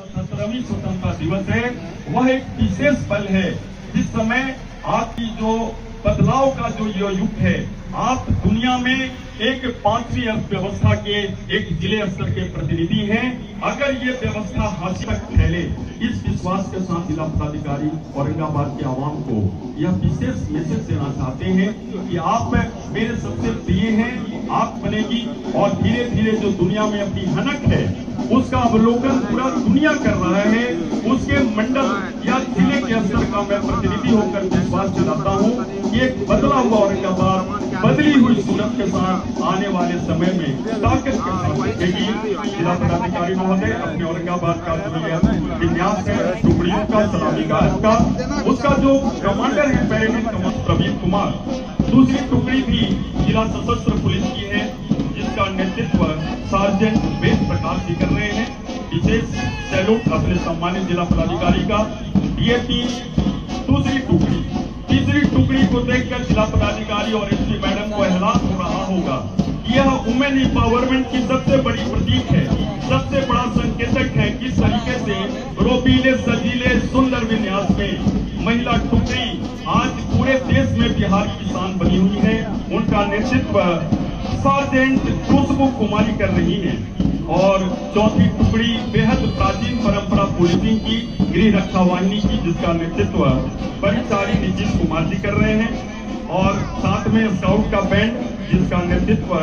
सत्रहवीं स्वतंत्रता दिवस है। वह एक विशेष पल है। जिस समय आपकी जो बदलाव का जो ये युग है, आप दुनिया में एक पांचवी अर्थव्यवस्था के एक ज़िले स्तर के प्रतिनिधि हैं। अगर ये व्यवस्था हासिल तक फैले, इस विश्वास के साथ जिला पदाधिकारी औरंगाबाद के आवाम को यह विशेष मैसेज देना चाहते हैं कि आप मेरे सबसे प्रिय हैं आप बनेगी और धीरे धीरे जो दुनिया में अपनी हनक है, उसका अवलोकन पूरा दुनिया कर रहा है। उसके मंडल या ज़िले के स्तर का मैं प्रतिनिधि होकर विश्वास दिलाता हूँ कि एक बदला हुआ औरंगाबाद बदली हुई सूरत के साथ आने वाले समय में ताकत के साथ दिखेगी। जिला पदाधिकारी महोदय, अपने औरंगाबाद का ये विन्यास है, टुकड़ियों का सलामी का, उसका जो कमांडर है पैरेड कमांडर प्रवीण कुमार दूसरी टुकड़ी भी जिला सशस्त्र पुलिस की है, जिसका नेतृत्व सार्जेंट वेद प्रकाश जी कर रहे हैं। विशेष सैलूट अपने सम्मानित जिला पदाधिकारी का डीएपी। दूसरी टुकड़ी, तीसरी टुकड़ी को देखकर जिला पदाधिकारी और एसपी मैडम को एहसास हो रहा होगा यह वुमेन इंपावरमेंट की सबसे बड़ी प्रतीक है, सबसे बड़ा संकेतक है किस तरीके से रोपीले, सजीले, सुंदर विन्यास में महिला टुकड़ी आज पूरे देश में बिहार की शान बनी हुई है। उनका नेतृत्व सार्जेंट खुशबू कुमारी कर रही है। और चौथी टुकड़ी बेहद प्राचीन परंपरा पुलिसिंग की, गृह रक्षा वाहिनी की, जिसका नेतृत्व परिचारी नीतीश कुमार जी कर रहे हैं। और साथ में स्काउट का बैंड जिसका नेतृत्व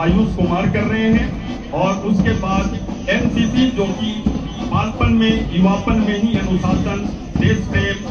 आयुष कुमार कर रहे हैं। और उसके बाद एनसीसी जो कि बालपन में, युवापन में ही अनुशासन देश प्रेम